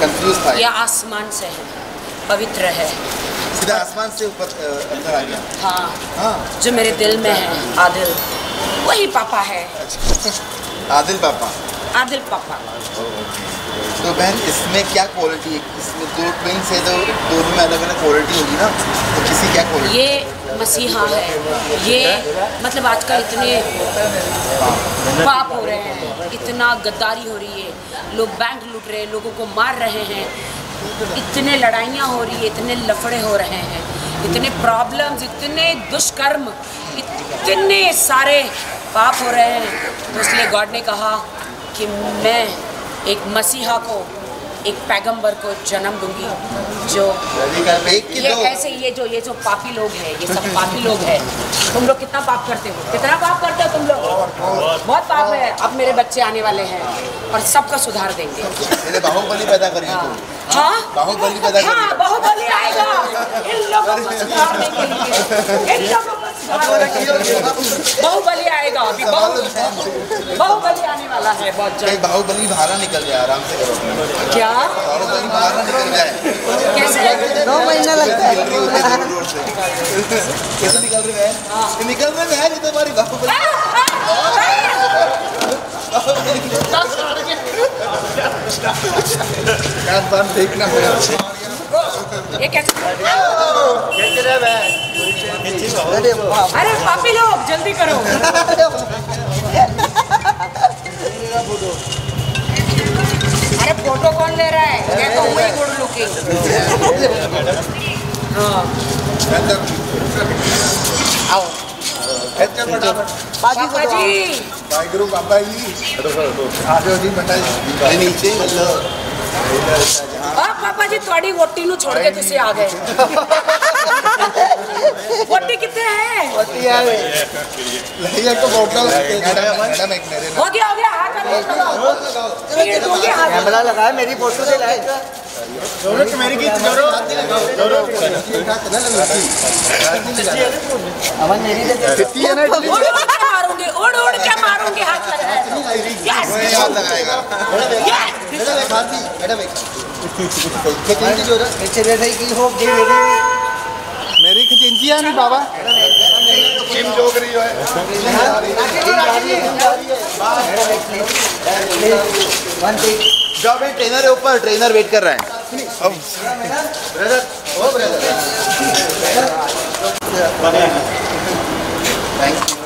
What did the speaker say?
Confuse था ये आसमान से है पवित्र है। सीधा आसमान से ऊपर अंदर आ गया। हाँ। हाँ। जो मेरे दिल में है आदिल। वही पापा है। आदिल पापा। आदिल पापा। तो बहन इसमें क्या क्वालिटी है? इसमें दो ट्विंस है तो दोनों में अलग अलग क्वालिटी होगी ना तो किसी क्या क्वालिटी ये मसीहा है। ये मतलब आजकल इतने पाप हो रहे हैं, इतना गद्दारी हो रही है, लोग बैंक लूट रहे हैं, लोगों को मार रहे हैं। इतने लड़ाइयाँ हो रही है, इतने लफड़े हो रहे हैं, इतने प्रॉब्लम्स इतने दुष्कर्म, इतने सारे पाप हो रहे हैं। तो इसलिए गॉड ने कहा कि मैं एक मसीहा को एक पैगंबर को जन्म दूँगी जो ये ऐसे ये जो ये जो पापी लोग हैं ये सब पापी लोग हैं। तुम लोग कितना पाप करते हो? कितना पाप करते हो तुम लोग? बहुत पाप है। अब मेरे बच्चे आने वाले हैं और सबका सुधार देंगे। बाहुबली पैदा करी तो हाँ? बाहुबली पैदा हाँ बाहुबली आएगा। इन लोगों को सुधारने के लिए इन लोगों को सुधारने के लिए बाहुबली आएगा अभी। बाहुबली वाला है बहुत जल्द बाहुबली बाहर निकल जाए आराम से करो क्या? बाहुबली बाहर निकल जाए कैसे? दो महीना लगता निकल रही होती है है कैसे निकल रही है ये निकल रहे हैं ये तो हमारी बाहुबली। कान बान देखना होगा ये कैसे? अरे पापी लोग जल्दी करो। very good looking. हाँ। आओ। पापा जी वाहेगुरु पापा जी। आजो जी बताइए नीचे। मतलब पापा जी थोड़ी वोटी नु छोड़ के तुसे आ गए। वोटी कितने हैं? वोटी यार भैया को। बोतल हो गया हो गया हाथ लगाओ कैमरा लगा है मेरी फ़ोटो से अमन मेरी मारूँगी उड़ उड़ के मारूँगी हाथ है हो जे मेरे खचिंचिया नहीं बाबा। जिम जोग रही है। जाओ भाई ट्रेनर है ऊपर ट्रेनर वेट कर रहा है। Brother O brother thank you